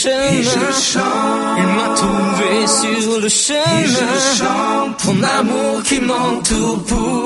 chemin. Et je chante. Il m'a trouvé sur le chemin. Et je chante. Ton amour qui m'entoure pour